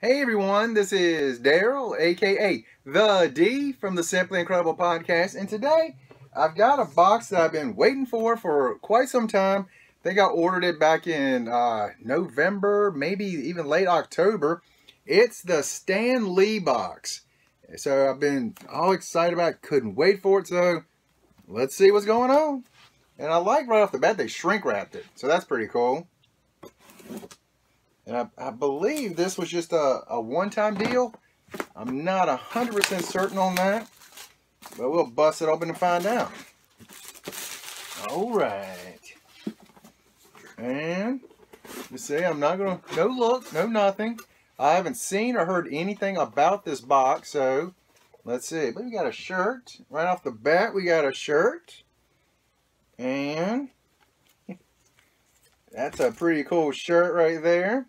Hey everyone, this is Daryl, aka The D from the Simply Incredible podcast, and today I've got a box that I've been waiting for for quite some time. I think I ordered it back in uh, November, maybe even late October. It's the Stan Lee box. So I've been all excited about it, couldn't wait for it, so let's see what's going on. And I like right off the bat they shrink wrapped it, so that's pretty cool. And I, I believe this was just a, a one-time deal. I'm not 100% certain on that. But we'll bust it open and find out. Alright. And, you see, I'm not going to, no look, no nothing. I haven't seen or heard anything about this box, so let's see. But we got a shirt. Right off the bat, we got a shirt. And that's a pretty cool shirt right there.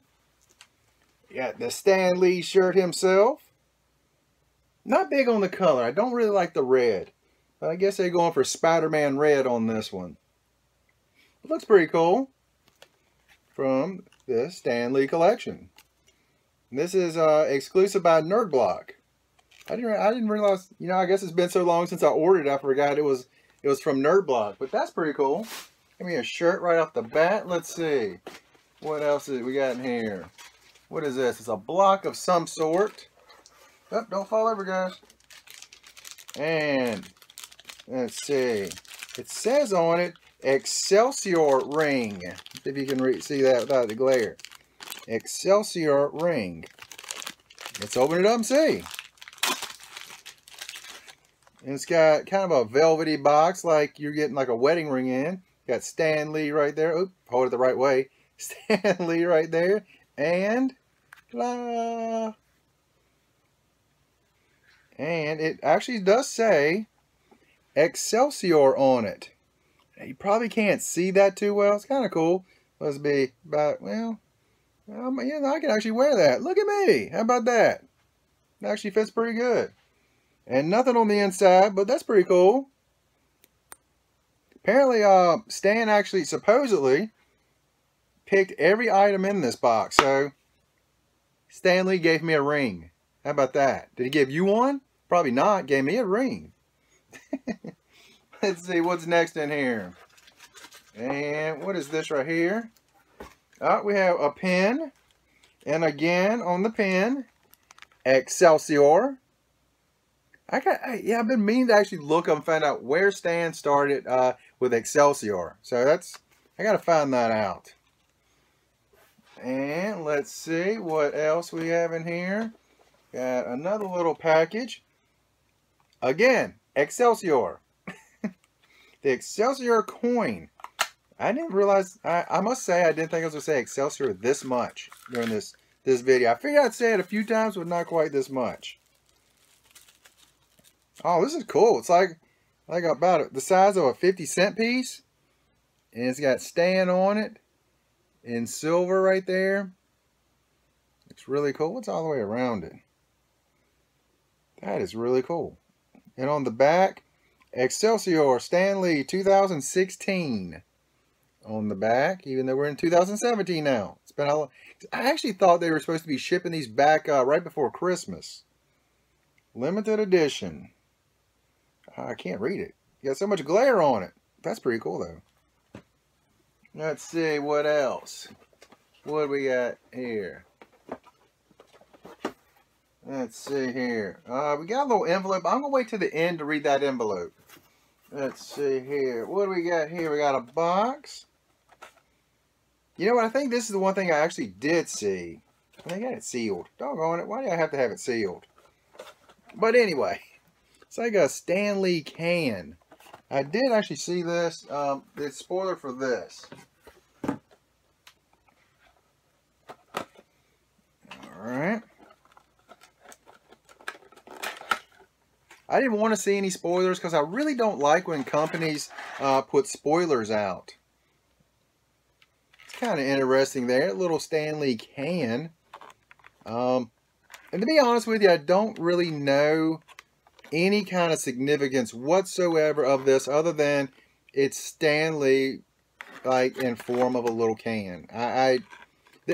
Got the Stan Lee shirt himself. Not big on the color. I don't really like the red. But I guess they're going for Spider-Man red on this one. It looks pretty cool. From the Stan Lee collection. This is uh, exclusive by Nerd Block. I didn't I didn't realize, you know, I guess it's been so long since I ordered I forgot it was it was from Nerd Block. But that's pretty cool. Give me a shirt right off the bat. Let's see. What else is we got in here? What is this? It's a block of some sort. Oh, don't fall over, guys. And let's see. It says on it, Excelsior ring. If you can see that without the glare. Excelsior ring. Let's open it up and see. It's got kind of a velvety box like you're getting like a wedding ring in. Got Stan Lee right there. Oop, hold it the right way. Stan Lee right there. And and it actually does say Excelsior on it. You probably can't see that too well. It's kind of cool. Must be about, well, um, yeah, I can actually wear that. Look at me. How about that? It actually fits pretty good. And nothing on the inside, but that's pretty cool. Apparently, uh, Stan actually supposedly picked every item in this box. So, Stan Lee gave me a ring. How about that? Did he give you one? Probably not. Gave me a ring. Let's see what's next in here. And what is this right here? Oh, we have a pen. And again, on the pen, Excelsior. I got, yeah, I've been meaning to actually look and find out where Stan started uh, with Excelsior. So that's, I got to find that out. And let's see what else we have in here. Got another little package. Again, Excelsior. the Excelsior coin. I didn't realize, I, I, must say, I didn't think I was going to say Excelsior this much during this, this video. I figured I'd say it a few times, but not quite this much. Oh, this is cool. It's like, like about the size of a 50 cent piece. And it's got Stan on it in silver right there. Looks really cool. It's all the way around it. That is really cool. And on the back, Excelsior Stan Lee 2016 on the back, even though we're in 2017 now. It's been I actually thought they were supposed to be shipping these back uh, right before Christmas. Limited edition. I can't read it. You got so much glare on it. That's pretty cool though. Let's see what else. What do we got here? Let's see here. Uh, we got a little envelope. I'm going to wait to the end to read that envelope. Let's see here. What do we got here? We got a box. You know what? I think this is the one thing I actually did see. I got it sealed. Doggone it. Why do I have to have it sealed? But anyway, it's like a Stan Lee can. I did actually see this. Um, the spoiler for this. Alright. I didn't want to see any spoilers because I really don't like when companies uh, put spoilers out. It's kind of interesting there. Little Stan Lee can. Um, and to be honest with you, I don't really know any kind of significance whatsoever of this other than it's Stan Lee like in form of a little can. I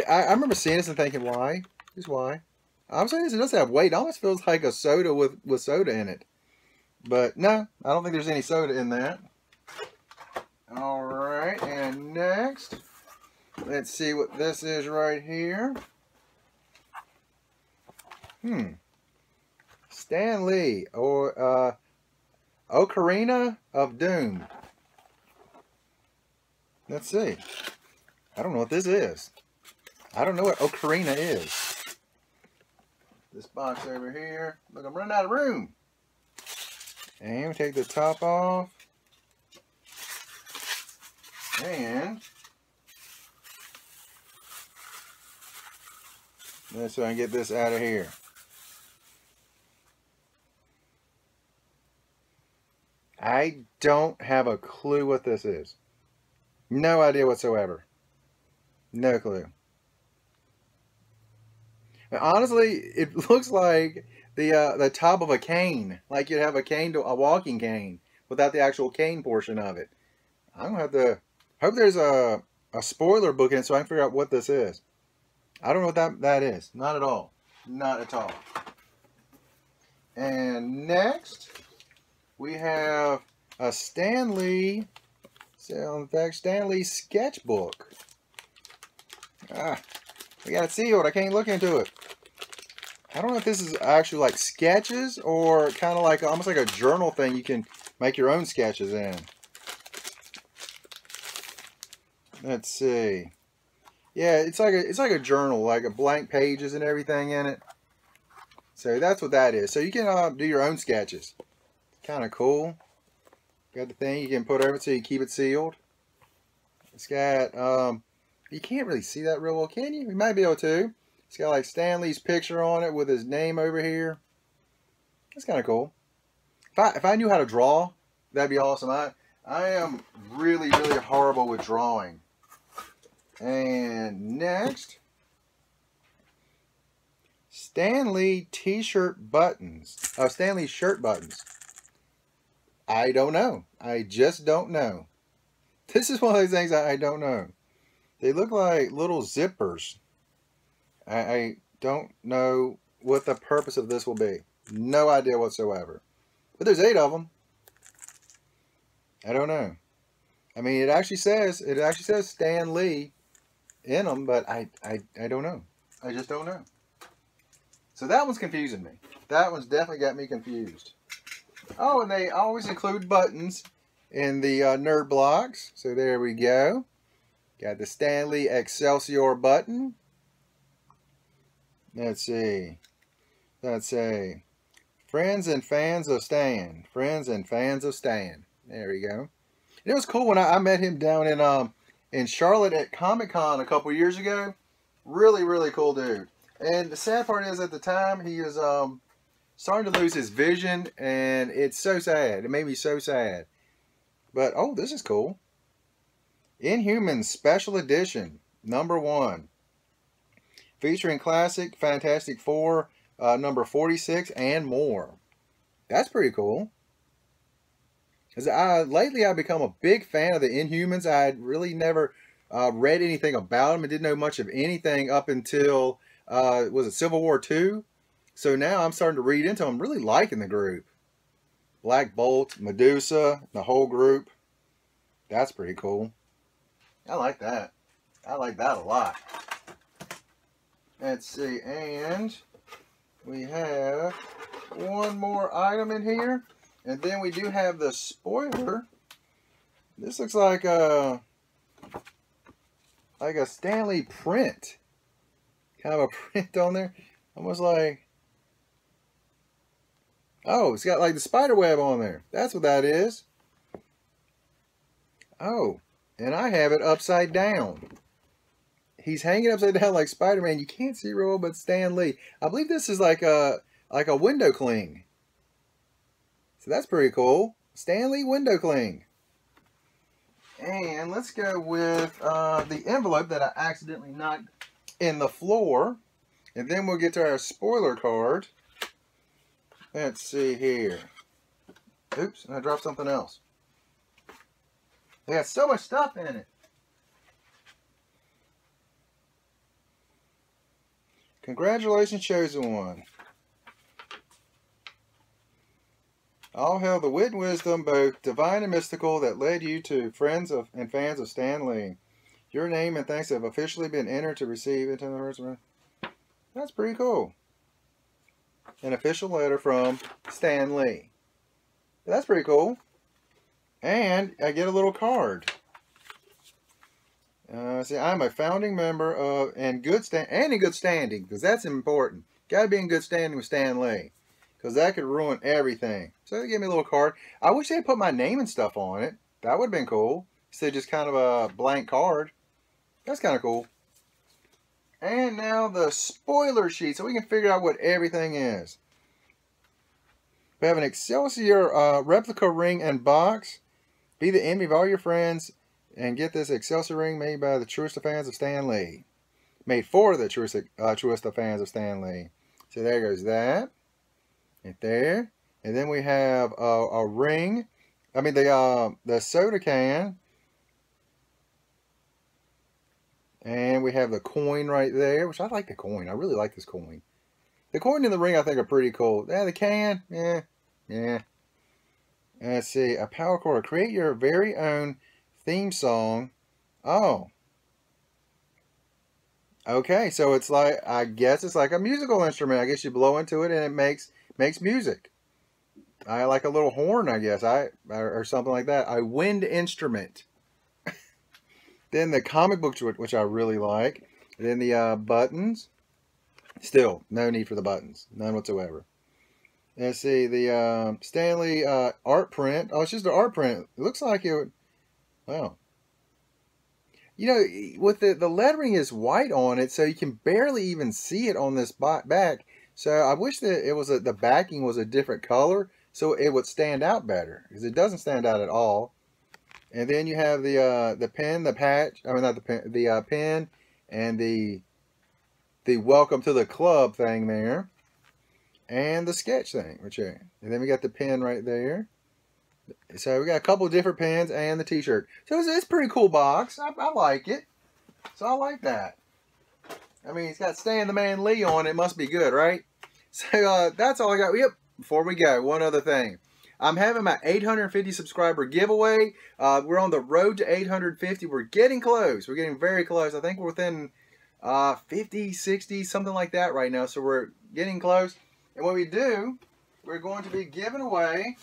I, I remember seeing this and thinking, why? Is why? I'm saying it does have weight. It almost feels like a soda with, with soda in it. But no, I don't think there's any soda in that. All right, and next, let's see what this is right here. Hmm. Stan Lee or uh, Ocarina of Doom. Let's see. I don't know what this is. I don't know what Ocarina is. This box over here. Look, I'm running out of room. And take the top off. And let's I can get this out of here. I don't have a clue what this is. No idea whatsoever. No clue. And honestly, it looks like the uh, the top of a cane, like you'd have a cane to a walking cane without the actual cane portion of it. I'm gonna have to hope there's a a spoiler book in it so I can figure out what this is. I don't know what that that is. Not at all. Not at all. And next, we have a Stan Lee, so in fact, Stan Lee sketchbook. Ah, we got it sealed. I can't look into it. I don't know if this is actually like sketches or kind of like almost like a journal thing you can make your own sketches in. Let's see. Yeah, it's like a it's like a journal, like a blank pages and everything in it. So that's what that is. So you can uh, do your own sketches. Kind of cool. Got the thing you can put over so you keep it sealed. It's got um, you can't really see that real well, can you? You might be able to. It's got like Stan Lee's picture on it with his name over here. That's kind of cool. If I, if I knew how to draw, that'd be awesome. I, I am really, really horrible with drawing. And next, Stan Lee t-shirt buttons. Oh, Stan Lee shirt buttons. I don't know. I just don't know. This is one of those things I, don't know. They look like little zippers. I, I don't know what the purpose of this will be. No idea whatsoever. But there's eight of them. I don't know. I mean, it actually says, it actually says Stan Lee in them, but I, I, I don't know. I just don't know. So that one's confusing me. That one's definitely got me confused. Oh, and they always include buttons in the uh, nerd blocks. So there we go. Got the Stan Lee Excelsior button. Let's see. Let's say friends and fans of Stan. Friends and fans of Stan. There we go. And it was cool when I, I met him down in um in Charlotte at Comic Con a couple years ago. Really, really cool dude. And the sad part is at the time he is um starting to lose his vision and it's so sad. It made me so sad. But oh, this is cool. Inhumans Special Edition, number one featuring classic Fantastic Four uh, number 46 and more. That's pretty cool. As I, lately, I've become a big fan of the Inhumans. I had really never uh, read anything about them and didn't know much of anything up until, uh, was it Civil War II? So now I'm starting to read into them, really liking the group. Black Bolt, Medusa, the whole group. That's pretty cool. I like that. I like that a lot. Let's see, and we have one more item in here. And then we do have the spoiler. This looks like a like a Stan Lee print. Kind of a print on there. Almost like Oh, it's got like the spider web on there. That's what that is. Oh, and I have it upside down he's hanging upside down like Spider-Man. You can't see real but Stan Lee. I believe this is like a like a window cling. So that's pretty cool. Stan Lee window cling. And let's go with uh, the envelope that I accidentally knocked in the floor. And then we'll get to our spoiler card. Let's see here. Oops, and I dropped something else. They got so much stuff in it. Congratulations, chosen one. All hail the wit and wisdom, both divine and mystical, that led you to friends of and fans of Stan Lee. Your name and thanks have officially been entered to receive into the That's pretty cool. An official letter from Stan Lee. That's pretty cool. And I get a little card. Uh, see, I'm a founding member of and good stand and in good standing because that's important. Got to be in good standing with Stan Lee because that could ruin everything. So they gave me a little card. I wish they had put my name and stuff on it. That would have been cool. Instead just kind of a blank card. That's kind of cool. And now the spoiler sheet so we can figure out what everything is. We have an Excelsior uh, replica ring and box. Be the envy of all your friends and get this Excelsior ring made by the truest of fans of Stan Lee. Made for the truest, uh, truest of fans of Stan Lee. So there goes that. Right there. And then we have a, a ring. I mean, the, uh, the soda can. And we have the coin right there, which I like the coin. I really like this coin. The coin and the ring I think are pretty cool. Yeah, the can, yeah, yeah. Let's see, a power chord. Create your very own theme song. Oh. Okay, so it's like, I guess it's like a musical instrument. I guess you blow into it and it makes makes music. I like a little horn, I guess, I or something like that. A wind instrument. Then the comic books, which I really like. Then the uh, buttons. Still, no need for the buttons. None whatsoever. Let's see, the uh, Stan Lee uh, art print. Oh, it's just an art print. It looks like it would, wow. You know, with the, the lettering is white on it, so you can barely even see it on this back. So I wish that it was a, the backing was a different color, so it would stand out better, because it doesn't stand out at all. And then you have the uh, the pen, the patch, I mean not the pen, the uh, pen, and the the welcome to the club thing there and the sketch thing, which and then we got the pen right there. So we got a couple different pens and the t-shirt. So it's, it's, pretty cool box. I, I, like it. So I like that. I mean, it's got Stan the Man Lee on it. Must be good, right? So uh, that's all I got. Yep. Before we go, one other thing. I'm having my 850 subscriber giveaway. Uh, we're on the road to 850. We're getting close. We're getting very close. I think we're within uh, 50, 60, something like that right now. So we're getting close. And when we do, we're going to be giving away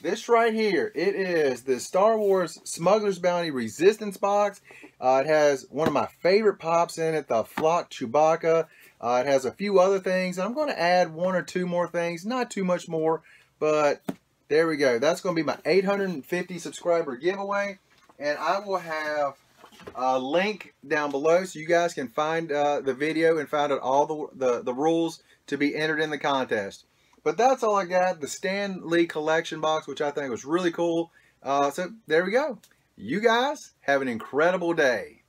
this right here. It is the Star Wars Smuggler's Bounty Resistance Box. Uh, it has one of my favorite pops in it, the Flock Chewbacca. Uh, it has a few other things. I'm going to add one or two more things. Not too much more, but there we go. That's going to be my 850 subscriber giveaway. And I will have a link down below so you guys can find uh, the video and find out all the, the, the rules to be entered in the contest. But that's all I got. The Stan Lee collection box, which I think was really cool. Uh, so there we go. You guys have an incredible day.